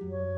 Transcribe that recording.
Woo!